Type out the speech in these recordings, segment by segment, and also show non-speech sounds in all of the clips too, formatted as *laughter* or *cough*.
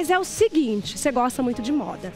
mas é o seguinte, você gosta muito de moda.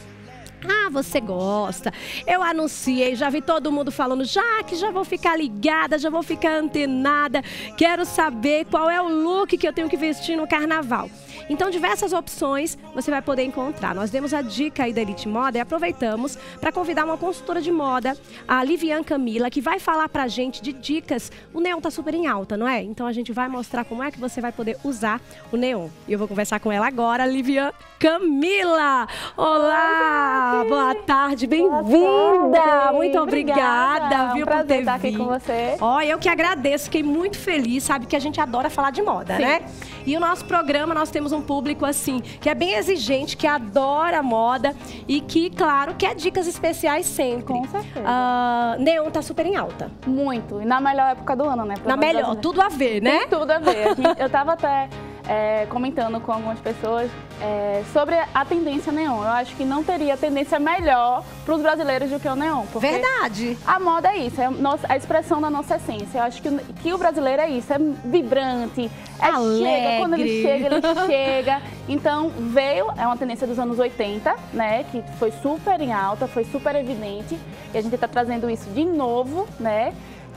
Ah, você gosta. Eu anunciei, já vi todo mundo falando, já que já vou ficar ligada, já vou ficar antenada. Quero saber qual é o look que eu tenho que vestir no carnaval. Então, diversas opções você vai poder encontrar. Nós demos a dica aí da Elite Moda e aproveitamos para convidar uma consultora de moda, a Livian Camila, que vai falar pra gente de dicas. O neon tá super em alta, não é? Então a gente vai mostrar como é que você vai poder usar o neon. E eu vou conversar com ela agora, Livian Camila. Olá, Boa tarde, bem-vinda. Muito obrigada, Obrigada. viu, um por ter estar aqui com você. Ó, eu que agradeço, fiquei muito feliz, sabe que a gente adora falar de moda, Sim. né? E o nosso programa, nós temos um público assim, que é bem exigente, que adora moda e que, claro, quer dicas especiais sempre. Com certeza. Ah, neon tá super em alta. Muito. E na melhor época do ano, né? Na melhor, tudo a ver, né? Tem tudo a ver. Eu tava até é, comentando com algumas pessoas é, sobre a tendência neon. Eu acho que não teria tendência melhor para os brasileiros do que o neon. Verdade. A moda é isso, é a expressão da nossa essência. Eu acho que, o- que o brasileiro é isso, é vibrante, é chega, quando ele Alegre. chega, ele *laughs* chega. Então veio, é uma tendência dos anos 80, né? Que foi super em alta, foi super evidente. E a gente está trazendo isso de novo, né?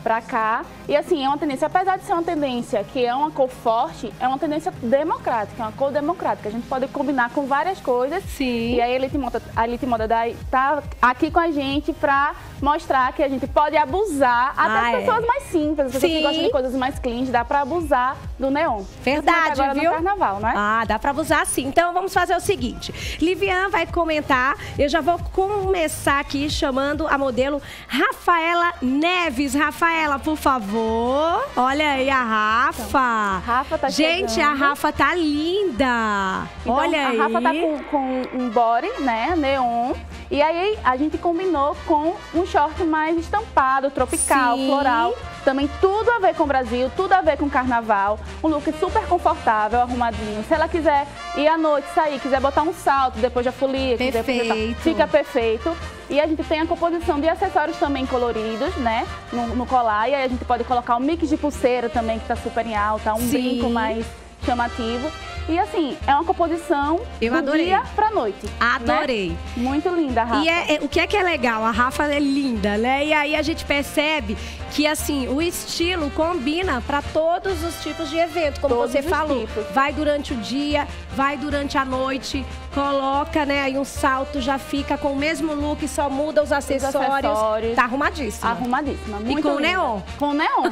Pra cá. E assim, é uma tendência, apesar de ser uma tendência que é uma cor forte, é uma tendência democrática, é uma cor democrática. A gente pode combinar com várias coisas. Sim. E a Elite Moda, a Elite Moda daí tá aqui com a gente pra mostrar que a gente pode abusar, até Ah, as é. pessoas mais simples, as pessoas Sim. que gostam de coisas mais cleans, dá pra abusar do neon. Verdade, agora viu? no carnaval, né? Ah, dá pra usar sim. Então vamos fazer o seguinte: Livian vai comentar. Eu já vou começar aqui chamando a modelo Rafaela Neves. Rafaela, por favor. Olha aí a Rafa. A Rafa tá Gente, chegando. a Rafa tá linda. Então, Olha a aí. Rafa tá com, com um body, né, neon. E aí a gente combinou com um short mais estampado, tropical, Sim. floral. Também tudo a ver com o Brasil, tudo a ver com o carnaval. Um look super confortável, arrumadinho. Se ela quiser ir à noite, sair, quiser botar um salto depois da folia, quiser Perfeito. fica perfeito. E a gente tem a composição de acessórios também coloridos, né, no, no colar. E aí a gente pode colocar um mix de pulseira também, que tá super em alta, um Sim. brinco mais chamativo. E assim, é uma composição Eu do adorei. dia pra noite. Adorei. né? Muito linda, Rafa. E é, é- o que é que é legal? A Rafa é linda, né? E aí a gente percebe que assim, o estilo combina para todos os tipos de evento, como Todos você falou. tipos. Vai durante o dia, vai durante a noite, coloca, né, aí um salto, já fica com o mesmo look, só muda os acessórios. acessórios. Tá arrumadíssima. Arrumadíssima. E Muito com linda. neon. Com neon.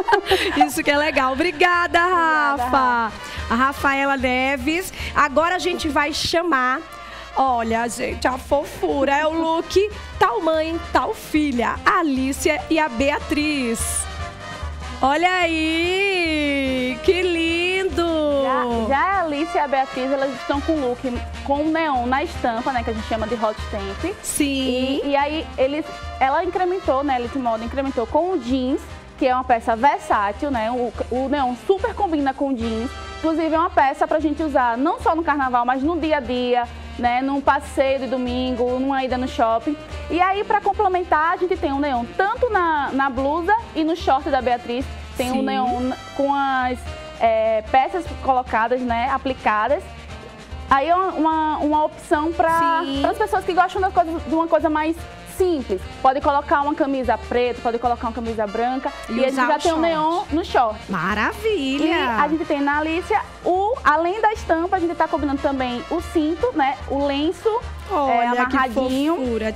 *laughs* Isso que é legal. Obrigada, Rafa. A Rafaela Neves. Agora a gente vai chamar. Olha, gente, a fofura é o look tal mãe, tal filha. A Alicia e a Beatriz. Olha aí! Que lindo! Já, já a Alice e a Beatriz, elas estão com look com neon na estampa, né? Que a gente chama de hot stamp. Sim. E, e aí eles, ela incrementou, né? Elite Moda incrementou com o jeans, que é uma peça versátil, né? O, o neon super combina com jeans. Inclusive é uma peça pra gente usar não só no carnaval, mas no dia a dia, né? Num passeio de domingo, numa ida no shopping. E aí, pra complementar, a gente tem um neon tanto na, na blusa e no short da Beatriz. Tem Sim. um neon com as é, peças colocadas, né? Aplicadas. Aí é uma, uma, uma opção para as pessoas que gostam das coisas- de uma coisa mais simples. Pode colocar uma camisa preta, pode colocar uma camisa branca. E E, a gente já o tem um short. neon no short. Maravilha! E a gente tem na Alicia, o, além da estampa, a gente está combinando também o cinto, né? O lenço é, Olha que amarradinho fofura.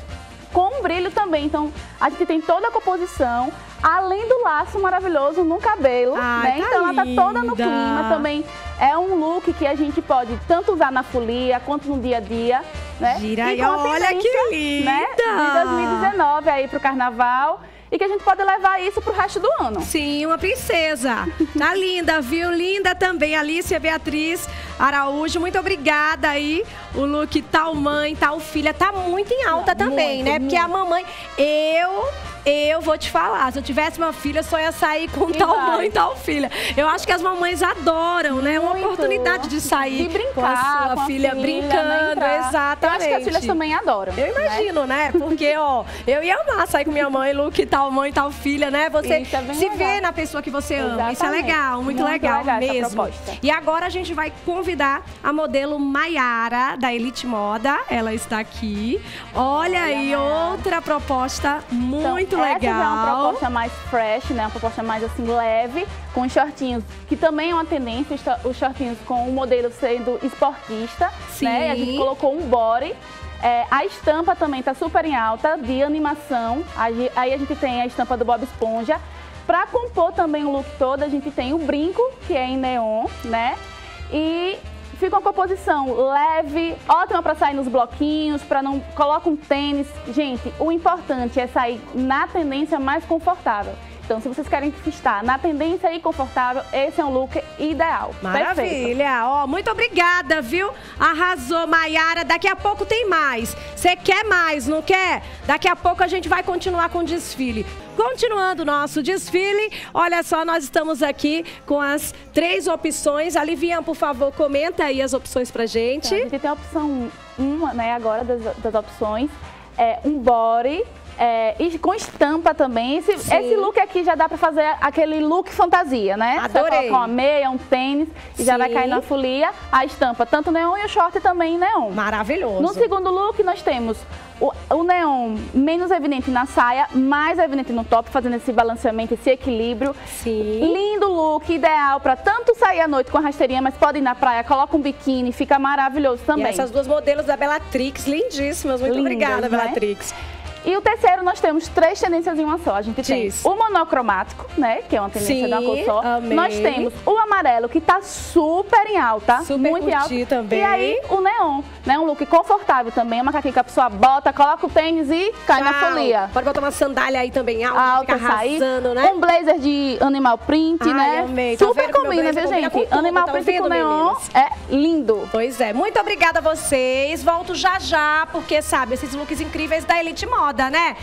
Com um brilho também. Então, a gente tem toda a composição, além do laço maravilhoso no cabelo, Ai, né? tá então ela tá toda no clima também. É um look que a gente pode tanto usar na folia quanto no dia a dia, né? Gira a olha que linda! Né, de 2019 aí pro carnaval. E que a gente pode levar isso pro resto do ano. Sim, uma princesa. *laughs* Tá linda, viu? Linda também. Alicia Beatriz Araújo, muito obrigada aí. O look tal mãe, tal filha, tá muito em alta Não, também, muito, né? Porque a muito. mamãe, eu eu vou te falar, se eu tivesse uma filha, só ia sair com E tal vai. mãe e tal filha. Eu acho que as mamães adoram, né? Uma Muito. oportunidade de sair de brincar com a sua com a filha, né, brincando, exatamente. Eu acho que as filhas também adoram. Eu né? imagino, né? Porque, ó, eu ia amar sair com minha mãe, Luke, tal mãe, tal filha, né? Você é se legal. vê na pessoa que você ama. Isso é Exatamente. legal, muito, Muito legal, legal mesmo. E agora a gente vai convidar a modelo Maiara, da Elite Moda. Ela está aqui. Olha aí, Maiara. outra proposta muito então, legal. Essa é uma proposta mais fresh, né? Uma proposta mais assim leve, com shortinhos, que também é uma tendência, os shortinhos com o modelo sendo esportista, Sim. né? A gente colocou um body. É, a estampa também tá super em alta, de animação. Aí aí a gente tem a estampa do Bob Esponja. Pra compor também o look todo, a gente tem o brinco, que é em neon, né? E fica uma composição leve, ótima para sair nos bloquinhos, para não coloca um tênis. Gente, o importante é sair na tendência mais confortável. Então, se vocês querem estar na tendência e confortável, esse é um look ideal. Maravilha, ó, muito obrigada, viu? Arrasou, Maiara. Daqui a pouco tem mais. Você quer mais, não quer? Daqui a pouco a gente vai continuar com o desfile. Continuando o nosso desfile, olha só, nós estamos aqui com as três opções. A Livian, por favor, comenta aí as opções pra gente. Então, a gente tem a opção 1, né, agora das, das opções. É um body. É, e com estampa também. Esse, Sim. esse look aqui já dá pra fazer aquele look fantasia, né? Você Adorei. coloca uma meia, um tênis e já vai Sim. cair na folia. A estampa, tanto neon e o short também neon. Maravilhoso. No segundo look, nós temos o, o neon menos evidente na saia, mais evidente no top, fazendo esse balanceamento, esse equilíbrio. Sim. Lindo look, ideal para tanto sair à noite com a rasteirinha, mas pode ir na praia, coloca um biquíni, fica maravilhoso E também. essas duas modelos da Bellatrix, lindíssimas. Muito Lindas, obrigada, né? Bellatrix. E o terceiro, nós temos três tendências em uma só. A gente tem Diz. o monocromático, né? Que é uma tendência Sim, de uma cor só. amei. Nós temos o amarelo, que tá super em alta. Super muito em alta. também. E aí, o neon, né? Um look confortável também. Uma caquinha que a pessoa bota, coloca o tênis e cai na folia. Pode botar uma sandália aí também alta, Alta, fica sair. arrasando, né? Um blazer de animal print, Ai, né? amei. Tá Super meu combina, viu, com gente? tudo, animal tá print com ouvindo, neon meninas? é lindo. Pois é, muito obrigada a vocês. Volto já já, porque sabe, esses looks incríveis da Elite Moda, né?